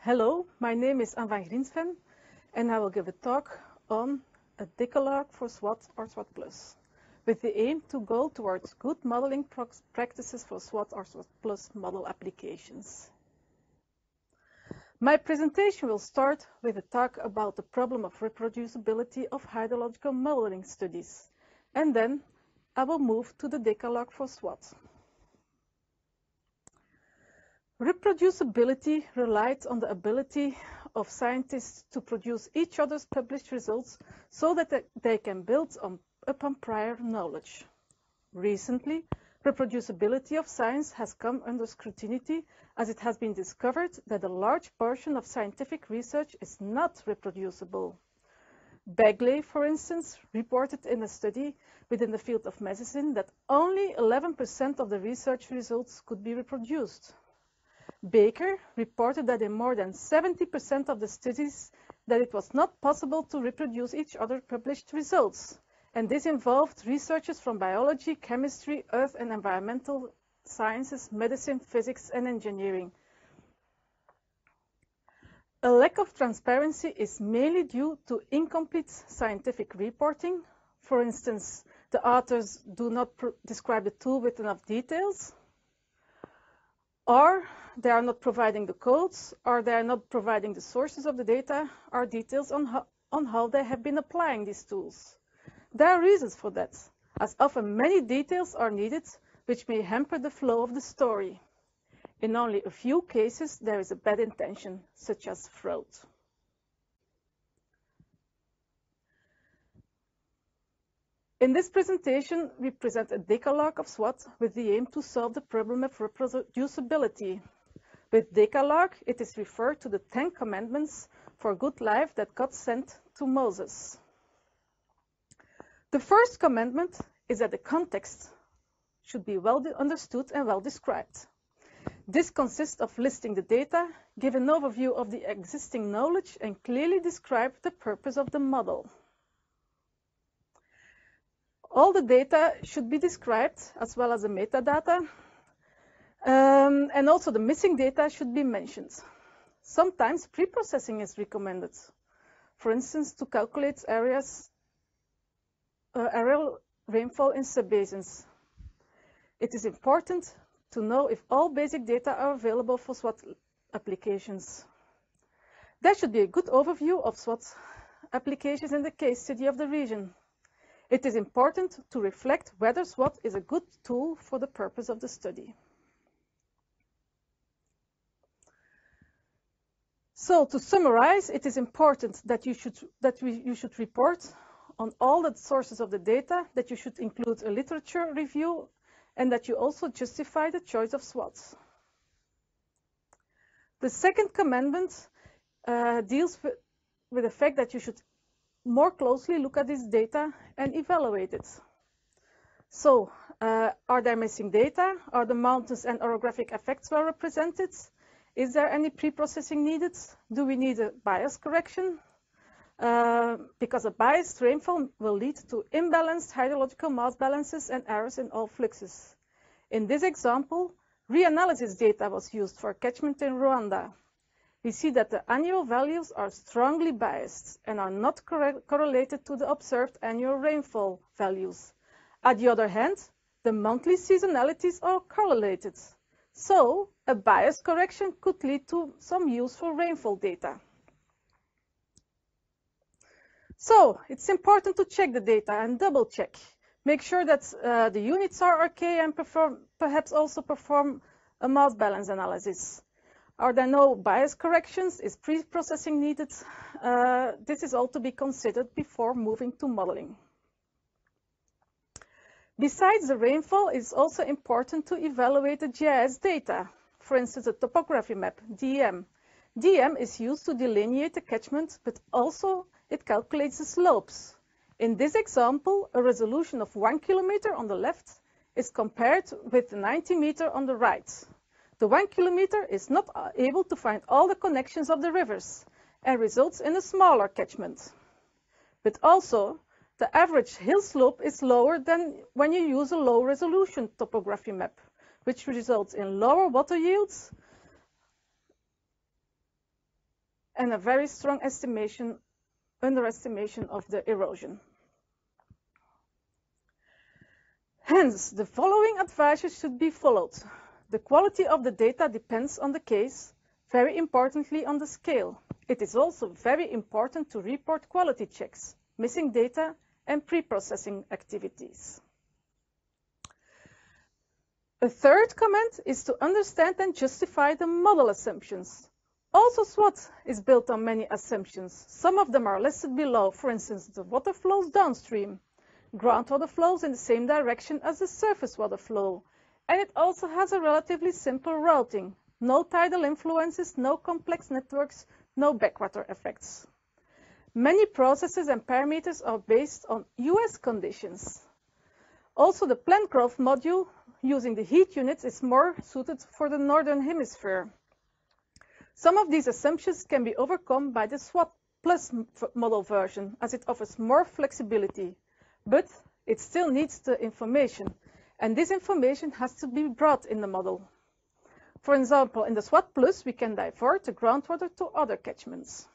Hello, my name is Ann van Griensven and I will give a talk on a decalogue for SWAT or SWAT Plus with the aim to go towards good modeling practices for SWAT or SWAT Plus model applications. My presentation will start with a talk about the problem of reproducibility of hydrological modeling studies, and then I will move to the decalogue for SWAT. Reproducibility relies on the ability of scientists to produce each other's published results so that they can build on, upon prior knowledge. Recently, reproducibility of science has come under scrutiny as it has been discovered that a large portion of scientific research is not reproducible. Begley, for instance, reported in a study within the field of medicine that only 11% of the research results could be reproduced. Baker reported that in more than 70% of the studies that it was not possible to reproduce each other published results. And this involved researchers from biology, chemistry, earth and environmental sciences, medicine, physics and engineering. A lack of transparency is mainly due to incomplete scientific reporting. For instance, the authors do not describe the tool with enough details, or they are not providing the codes, or they are not providing the sources of the data, or details on how, on how they have been applying these tools. There are reasons for that, as often many details are needed which may hamper the flow of the story. In only a few cases, there is a bad intention, such as fraud. In this presentation, we present a decalogue of SWAT with the aim to solve the problem of reproducibility. With decalogue, it is referred to the Ten Commandments for good life that God sent to Moses. The first commandment is that the context should be well understood and well described. This consists of listing the data, give an overview of the existing knowledge, and clearly describe the purpose of the model. All the data should be described, as well as the metadata, um, and also the missing data should be mentioned. Sometimes pre-processing is recommended, for instance, to calculate areas, uh, areal rainfall in subbasins. It is important to know if all basic data are available for SWAT applications. There should be a good overview of SWAT applications in the case study of the region. It is important to reflect whether SWAT is a good tool for the purpose of the study. So to summarize, it is important that you should, that we, you should report on all the sources of the data, that you should include a literature review, and that you also justify the choice of SWATs. The second commandment uh, deals with, with the fact that you should more closely look at this data and evaluate it. So, uh, are there missing data? Are the mountains and orographic effects well represented? Is there any pre-processing needed? Do we need a bias correction? Uh, because a biased rainfall will lead to imbalanced hydrological mass balances and errors in all fluxes. In this example, reanalysis data was used for catchment in Rwanda we see that the annual values are strongly biased and are not correlated to the observed annual rainfall values. On the other hand, the monthly seasonalities are correlated. So, a bias correction could lead to some useful rainfall data. So, it's important to check the data and double check. Make sure that uh, the units are okay and perform, perhaps also perform a mass balance analysis. Are there no bias corrections? Is pre-processing needed? Uh, this is all to be considered before moving to modeling. Besides the rainfall, it's also important to evaluate the GIS data. For instance, a topography map, DEM. DEM is used to delineate the catchment, but also it calculates the slopes. In this example, a resolution of one kilometer on the left is compared with 90 meter on the right. The one kilometer is not uh, able to find all the connections of the rivers and results in a smaller catchment. But also, the average hill slope is lower than when you use a low resolution topography map, which results in lower water yields and a very strong estimation, underestimation of the erosion. Hence, the following advices should be followed. The quality of the data depends on the case, very importantly on the scale. It is also very important to report quality checks, missing data, and pre-processing activities. A third comment is to understand and justify the model assumptions. Also, SWAT is built on many assumptions. Some of them are listed below. For instance, the water flows downstream. Groundwater flows in the same direction as the surface water flow. And it also has a relatively simple routing. No tidal influences, no complex networks, no backwater effects. Many processes and parameters are based on US conditions. Also, the plant growth module using the heat units is more suited for the northern hemisphere. Some of these assumptions can be overcome by the SWAT plus model version as it offers more flexibility, but it still needs the information and this information has to be brought in the model. For example, in the SWAT plus, we can divert the groundwater to other catchments.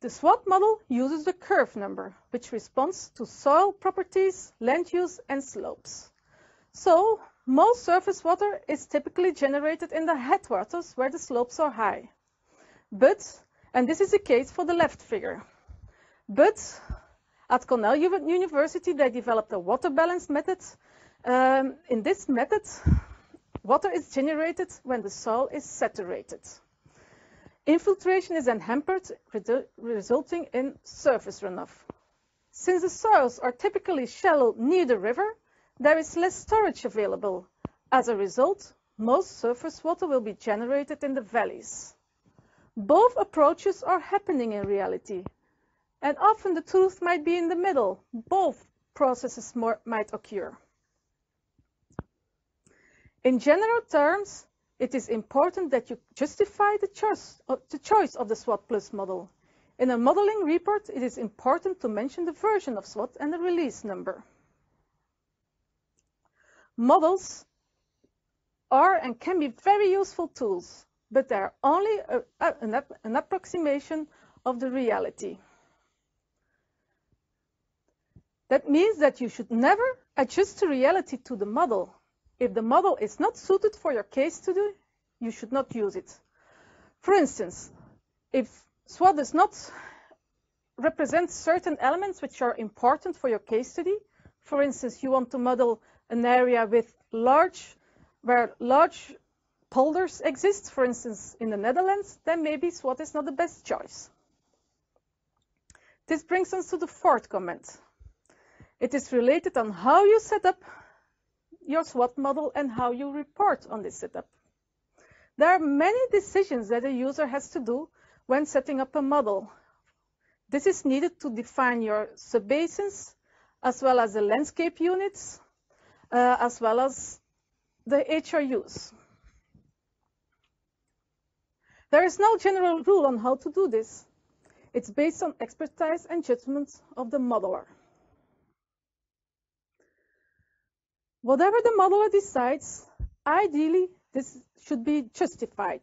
The SWAT model uses the curve number, which responds to soil properties, land use, and slopes. So, most surface water is typically generated in the headwaters where the slopes are high. But, and this is the case for the left figure, but at Cornell University, they developed a water balance method. Um, in this method, water is generated when the soil is saturated. Infiltration is then hampered, resulting in surface runoff. Since the soils are typically shallow near the river, there is less storage available. As a result, most surface water will be generated in the valleys. Both approaches are happening in reality, and often the truth might be in the middle. Both processes more, might occur. In general terms, it is important that you justify the choice, of, the choice of the SWAT plus model. In a modeling report, it is important to mention the version of SWAT and the release number. Models are and can be very useful tools, but they are only a, a, an, an approximation of the reality. That means that you should never adjust the reality to the model. If the model is not suited for your case study, you should not use it. For instance, if SWAT does not represent certain elements which are important for your case study, for instance, you want to model an area with large, where large polders exist, for instance, in the Netherlands, then maybe SWAT is not the best choice. This brings us to the fourth comment. It is related on how you set up your SWAT model and how you report on this setup. There are many decisions that a user has to do when setting up a model. This is needed to define your subbasins, as well as the landscape units, uh, as well as the HRUs. There is no general rule on how to do this. It's based on expertise and judgment of the modeler. Whatever the modeler decides, ideally this should be justified.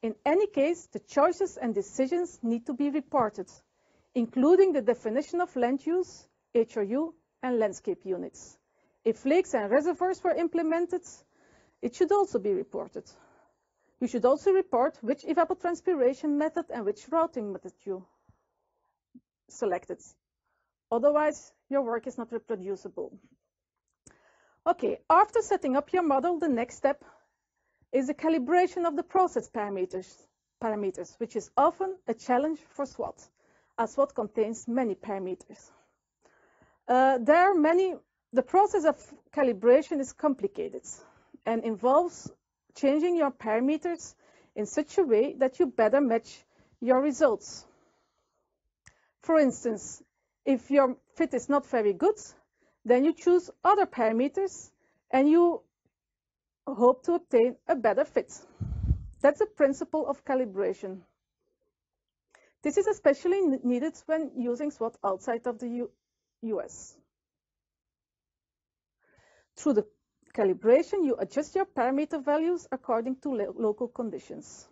In any case, the choices and decisions need to be reported, including the definition of land use, HRU, and landscape units. If lakes and reservoirs were implemented, it should also be reported. You should also report which evapotranspiration method and which routing method you selected. Otherwise, your work is not reproducible. Okay, after setting up your model, the next step is the calibration of the process parameters, parameters which is often a challenge for SWAT, as SWAT contains many parameters. Uh, there are many, the process of calibration is complicated and involves changing your parameters in such a way that you better match your results. For instance, if your fit is not very good, then you choose other parameters and you hope to obtain a better fit. That's the principle of calibration. This is especially needed when using SWAT outside of the U US. Through the calibration, you adjust your parameter values according to lo local conditions.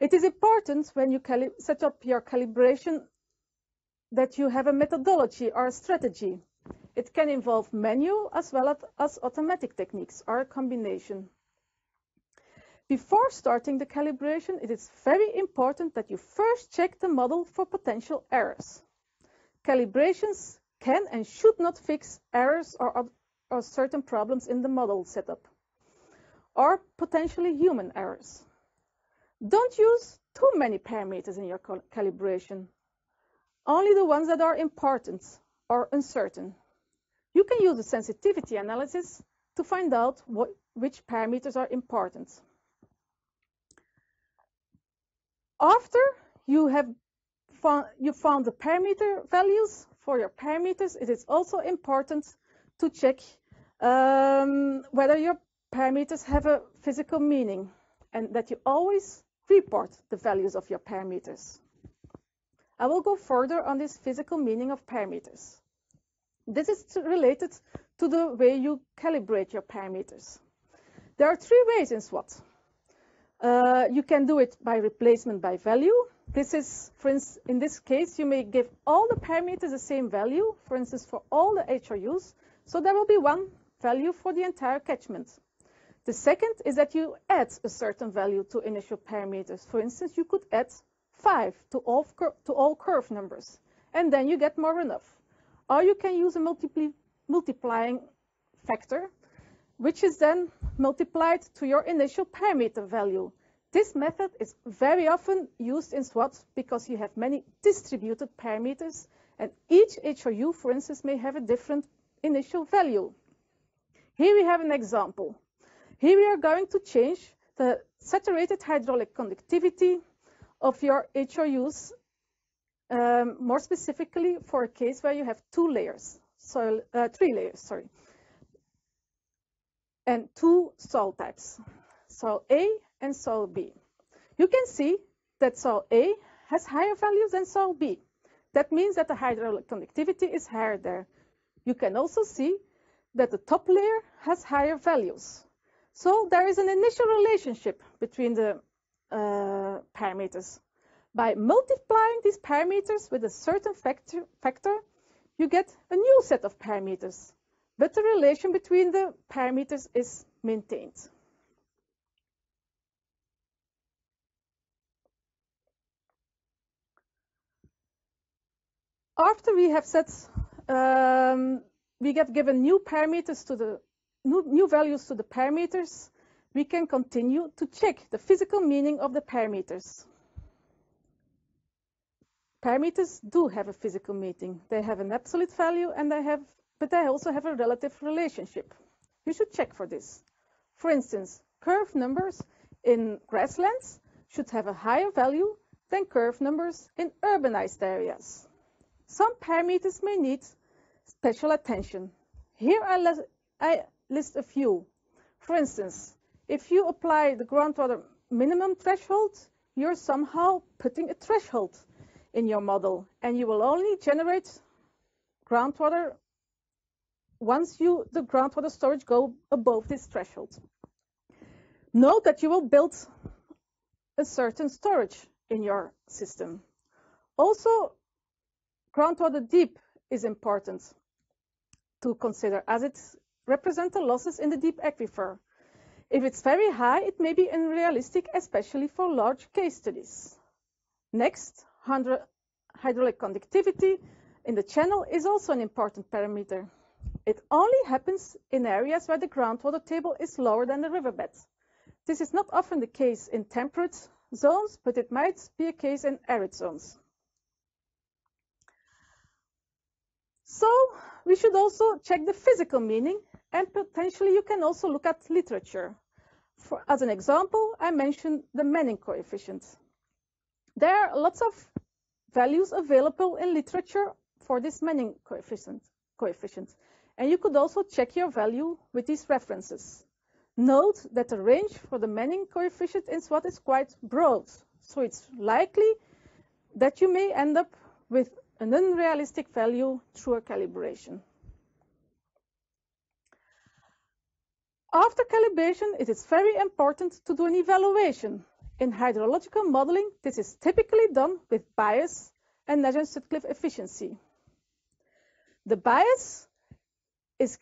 It is important when you set up your calibration that you have a methodology or a strategy. It can involve manual as well as automatic techniques or a combination. Before starting the calibration, it is very important that you first check the model for potential errors. Calibrations can and should not fix errors or, or certain problems in the model setup, or potentially human errors. Don't use too many parameters in your calibration only the ones that are important or uncertain. You can use a sensitivity analysis to find out what, which parameters are important. After you have found, you found the parameter values for your parameters, it is also important to check um, whether your parameters have a physical meaning and that you always report the values of your parameters. I will go further on this physical meaning of parameters. This is related to the way you calibrate your parameters. There are three ways in SWAT. Uh, you can do it by replacement by value. This is, for instance, in this case, you may give all the parameters the same value, for instance, for all the HRUs. So there will be one value for the entire catchment. The second is that you add a certain value to initial parameters. For instance, you could add 5 to all, to all curve numbers, and then you get more runoff. Or you can use a multiply, multiplying factor, which is then multiplied to your initial parameter value. This method is very often used in SWAT because you have many distributed parameters, and each HRU, for instance, may have a different initial value. Here we have an example. Here we are going to change the saturated hydraulic conductivity of your HRUs, um, more specifically for a case where you have two layers, soil, uh, three layers, sorry, and two soil types, soil A and soil B. You can see that soil A has higher values than soil B. That means that the hydraulic conductivity is higher there. You can also see that the top layer has higher values. So there is an initial relationship between the uh, parameters. By multiplying these parameters with a certain factor, factor, you get a new set of parameters, but the relation between the parameters is maintained. After we have set, um, we get given new parameters to the new, new values to the parameters, we can continue to check the physical meaning of the parameters. Parameters do have a physical meaning. They have an absolute value and they have, but they also have a relative relationship. You should check for this. For instance, curve numbers in grasslands should have a higher value than curve numbers in urbanized areas. Some parameters may need special attention. Here I, I list a few. For instance, if you apply the groundwater minimum threshold, you're somehow putting a threshold in your model, and you will only generate groundwater once you the groundwater storage go above this threshold. Note that you will build a certain storage in your system. Also, groundwater deep is important to consider as it represents the losses in the deep aquifer. If it's very high, it may be unrealistic, especially for large case studies. Next, hydraulic conductivity in the channel is also an important parameter. It only happens in areas where the groundwater table is lower than the riverbed. This is not often the case in temperate zones, but it might be a case in arid zones. So we should also check the physical meaning and potentially you can also look at literature. For, as an example, I mentioned the Manning coefficient. There are lots of values available in literature for this Manning coefficient, coefficient. And you could also check your value with these references. Note that the range for the Manning coefficient in SWAT is quite broad. So it's likely that you may end up with an unrealistic value through a calibration. After calibration, it is very important to do an evaluation. In hydrological modeling, this is typically done with bias and Nash-Sutcliffe efficiency. The bias is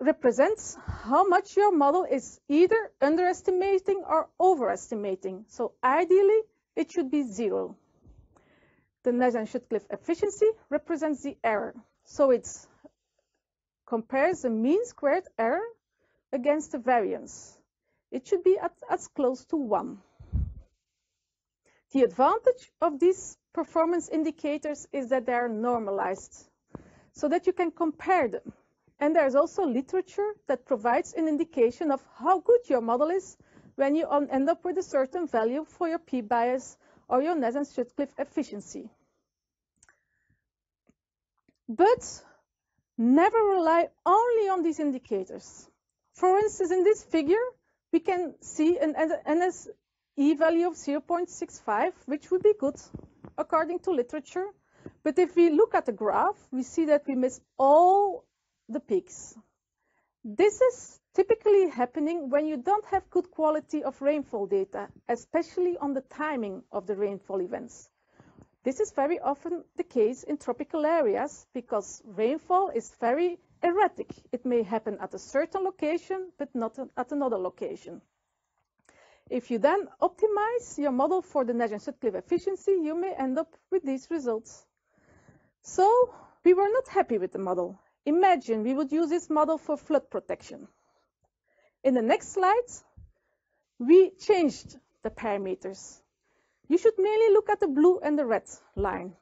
represents how much your model is either underestimating or overestimating. So ideally, it should be zero. The Nash-Sutcliffe efficiency represents the error. So it compares the mean squared error against the variance. It should be at, as close to one. The advantage of these performance indicators is that they are normalized so that you can compare them. And there's also literature that provides an indication of how good your model is when you end up with a certain value for your p-bias or your Nash-Sutcliffe efficiency. But never rely only on these indicators. For instance, in this figure, we can see an NSE value of 0.65, which would be good according to literature. But if we look at the graph, we see that we miss all the peaks. This is typically happening when you don't have good quality of rainfall data, especially on the timing of the rainfall events. This is very often the case in tropical areas because rainfall is very erratic. It may happen at a certain location, but not at another location. If you then optimize your model for the Nash-Sutcliffe efficiency, you may end up with these results. So we were not happy with the model. Imagine we would use this model for flood protection. In the next slide, we changed the parameters. You should mainly look at the blue and the red line.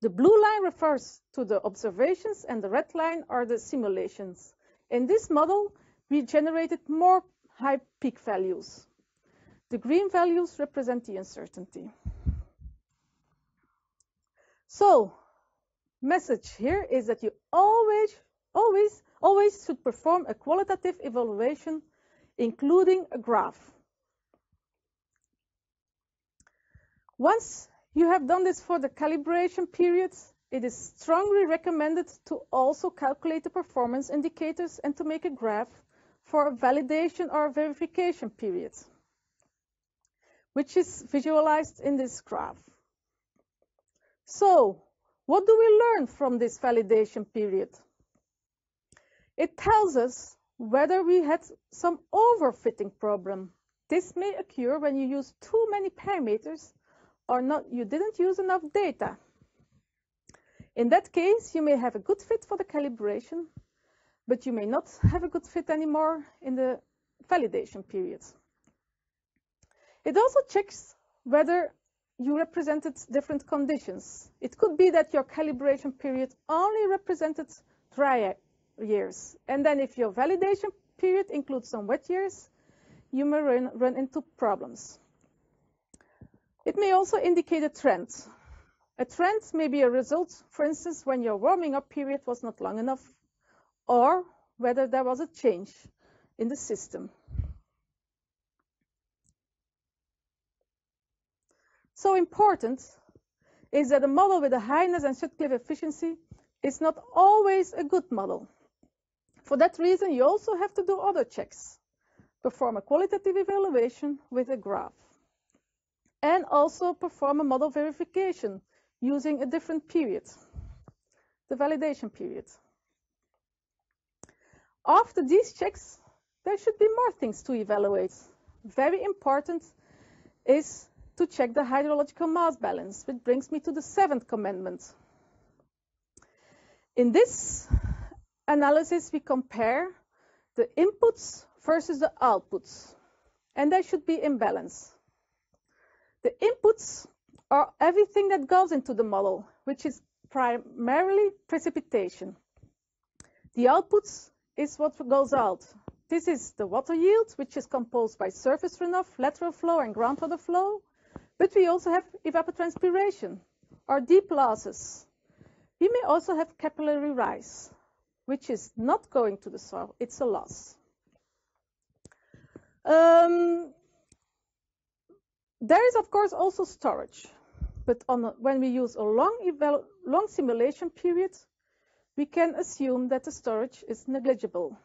The blue line refers to the observations and the red line are the simulations. In this model, we generated more high peak values. The green values represent the uncertainty. So, message here is that you always, always, always should perform a qualitative evaluation, including a graph. Once you have done this for the calibration periods, it is strongly recommended to also calculate the performance indicators and to make a graph for a validation or verification period, which is visualized in this graph. So, what do we learn from this validation period? It tells us whether we had some overfitting problem. This may occur when you use too many parameters or not, you didn't use enough data. In that case, you may have a good fit for the calibration, but you may not have a good fit anymore in the validation period. It also checks whether you represented different conditions. It could be that your calibration period only represented dry years. And then if your validation period includes some wet years, you may run, run into problems. It may also indicate a trend. A trend may be a result, for instance, when your warming up period was not long enough or whether there was a change in the system. So important is that a model with a high Nash-Sutcliffe efficiency is not always a good model. For that reason, you also have to do other checks. Perform a qualitative evaluation with a graph. And also perform a model verification using a different period, the validation period. After these checks, there should be more things to evaluate. Very important is to check the hydrological mass balance, which brings me to the seventh commandment. In this analysis, we compare the inputs versus the outputs, and they should be in balance. The inputs are everything that goes into the model, which is primarily precipitation. The outputs is what goes out. This is the water yield, which is composed by surface runoff, lateral flow, and groundwater flow. But we also have evapotranspiration, or deep losses. We may also have capillary rise, which is not going to the soil, it's a loss. Um, there is, of course, also storage. But a, when we use a long, long simulation period, we can assume that the storage is negligible.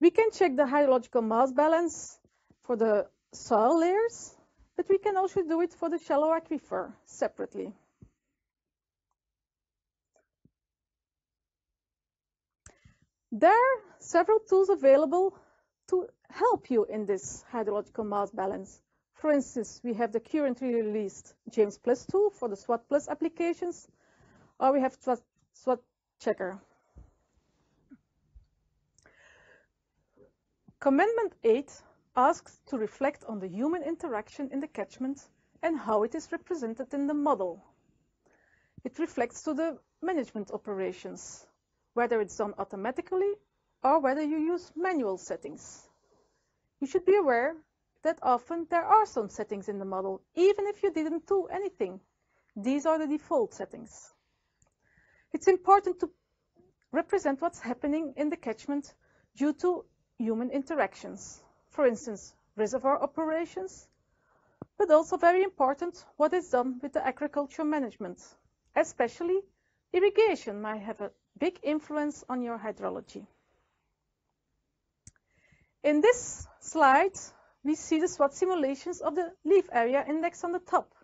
We can check the hydrological mass balance for the soil layers, but we can also do it for the shallow aquifer separately. There are several tools available to help you in this hydrological mass balance. For instance, we have the currently released James Plus tool for the SWAT Plus applications, or we have SWAT Checker. Commandment 8 asks to reflect on the human interaction in the catchment and how it is represented in the model. It reflects to the management operations, whether it's done automatically or whether you use manual settings. You should be aware that often there are some settings in the model, even if you didn't do anything. These are the default settings. It's important to represent what's happening in the catchment due to human interactions. For instance, reservoir operations, but also very important what is done with the agriculture management. Especially irrigation might have a big influence on your hydrology. In this slide, we see the SWAT simulations of the leaf area index on the top.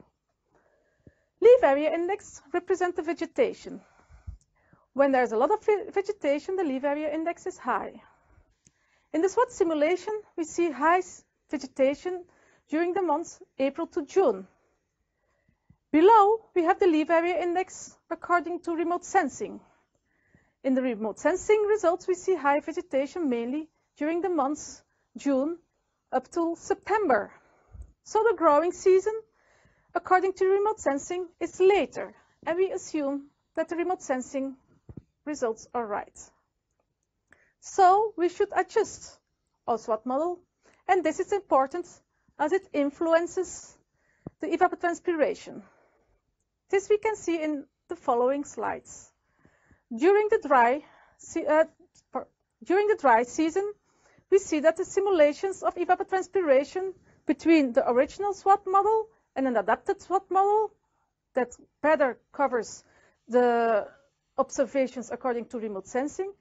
Leaf area index represent the vegetation. When there's a lot of vegetation, the leaf area index is high. In the SWAT simulation, we see high vegetation during the months April to June. Below, we have the leaf area index according to remote sensing. In the remote sensing results, we see high vegetation mainly during the months June up to September. So the growing season, according to remote sensing, is later, and we assume that the remote sensing results are right. So we should adjust our SWAT model, and this is important as it influences the evapotranspiration. This we can see in the following slides. During the dry, uh, during the dry season, we see that the simulations of evapotranspiration between the original SWAT model and an adapted SWAT model that better covers the observations according to remote sensing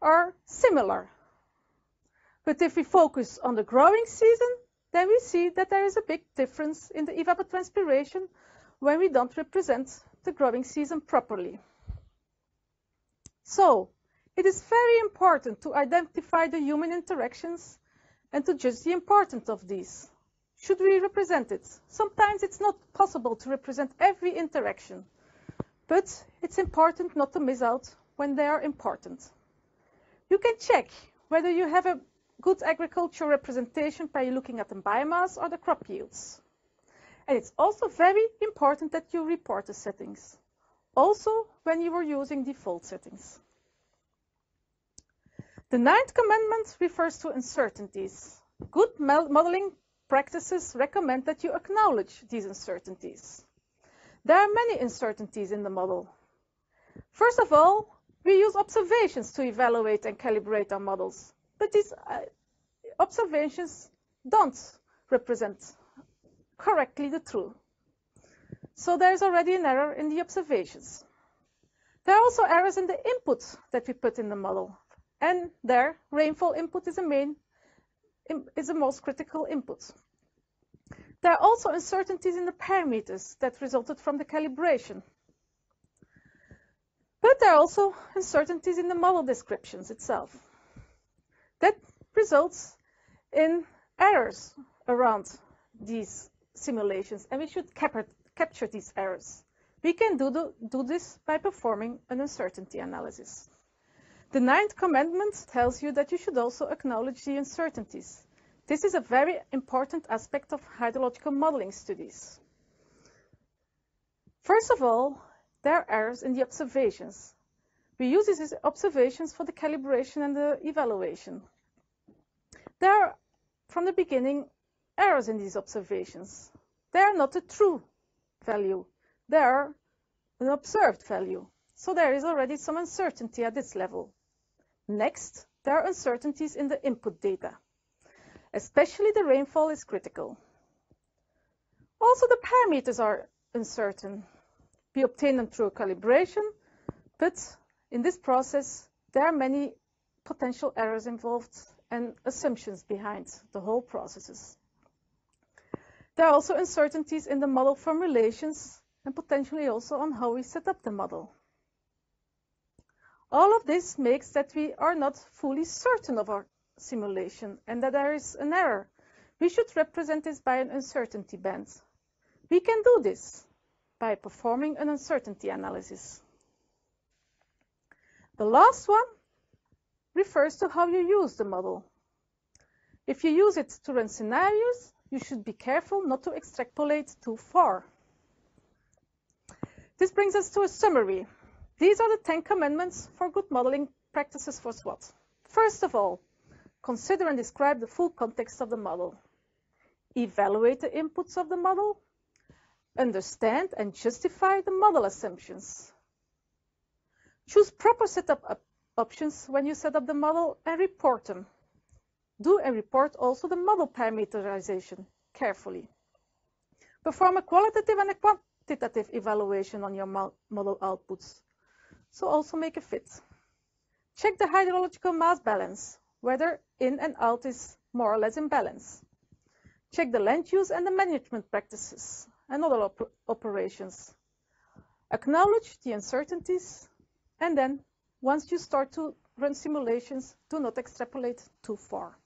are similar. But if we focus on the growing season, then we see that there is a big difference in the evapotranspiration when we don't represent the growing season properly. So it is very important to identify the human interactions and to judge the importance of these. Should we represent it? Sometimes it's not possible to represent every interaction, but it's important not to miss out when they are important. You can check whether you have a good agricultural representation by looking at the biomass or the crop yields. And it's also very important that you report the settings, also when you are using default settings. The ninth commandment refers to uncertainties. Good modeling practices recommend that you acknowledge these uncertainties. There are many uncertainties in the model. First of all, we use observations to evaluate and calibrate our models, but these uh, observations don't represent correctly the truth. So there's already an error in the observations. There are also errors in the inputs that we put in the model. And there, rainfall input is the main, is the most critical input. There are also uncertainties in the parameters that resulted from the calibration. But there are also uncertainties in the model descriptions itself. That results in errors around these simulations, and we should capture these errors. We can do, the, do this by performing an uncertainty analysis. The ninth commandment tells you that you should also acknowledge the uncertainties. This is a very important aspect of hydrological modeling studies. First of all, there are errors in the observations. We use these observations for the calibration and the evaluation. There are, from the beginning, errors in these observations. They are not a true value. They are an observed value. So there is already some uncertainty at this level. Next, there are uncertainties in the input data. Especially the rainfall is critical. Also, the parameters are uncertain. We obtain them through calibration, but in this process, there are many potential errors involved, and assumptions behind the whole processes. There are also uncertainties in the model formulations and potentially also on how we set up the model. All of this makes that we are not fully certain of our simulation and that there is an error. We should represent this by an uncertainty band. We can do this by performing an uncertainty analysis. The last one refers to how you use the model. If you use it to run scenarios, you should be careful not to extrapolate too far. This brings us to a summary. These are the 10 commandments for good modeling practices for SWAT. First of all, consider and describe the full context of the model. Evaluate the inputs of the model. Understand and justify the model assumptions. Choose proper setup op options when you set up the model and report them. Do and report also the model parameterization carefully. Perform a qualitative and a quantitative evaluation on your model outputs. So also make a fit. Check the hydrological mass balance, whether in and out is more or less in balance. Check the land use and the management practices and other op operations. Acknowledge the uncertainties and then once you start to run simulations, do not extrapolate too far.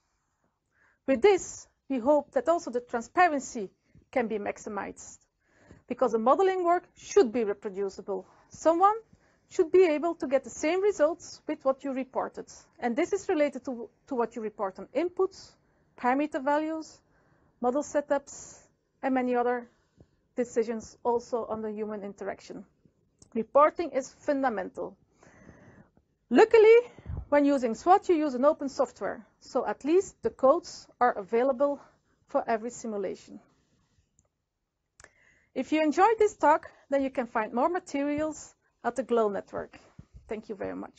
With this, we hope that also the transparency can be maximized because the modeling work should be reproducible. Someone should be able to get the same results with what you reported. And this is related to, to what you report on inputs, parameter values, model setups, and many other decisions also on the human interaction. Reporting is fundamental. Luckily, when using SWAT, you use an open software, so at least the codes are available for every simulation. If you enjoyed this talk, then you can find more materials at the GLOW network. Thank you very much.